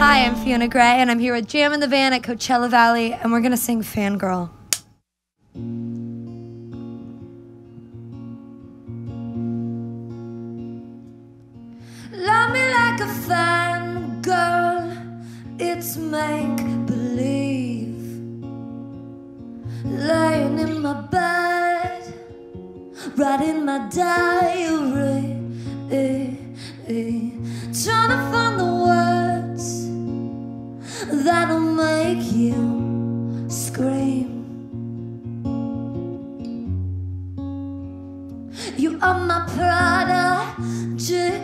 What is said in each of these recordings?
Hi, I'm Fiona Grey, and I'm here with Jam in the Van at Coachella Valley, and we're gonna sing Fangirl. Love me like a fangirl, it's make believe. Lying in my bed, writing my diary, eh, eh. trying to You are my prodigy.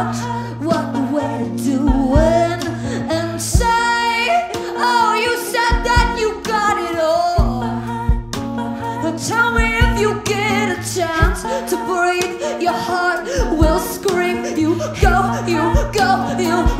about what we're doing and say, Oh, you said that you got it all. But tell me if you get a chance to breathe, your heart will scream. You go, you go, you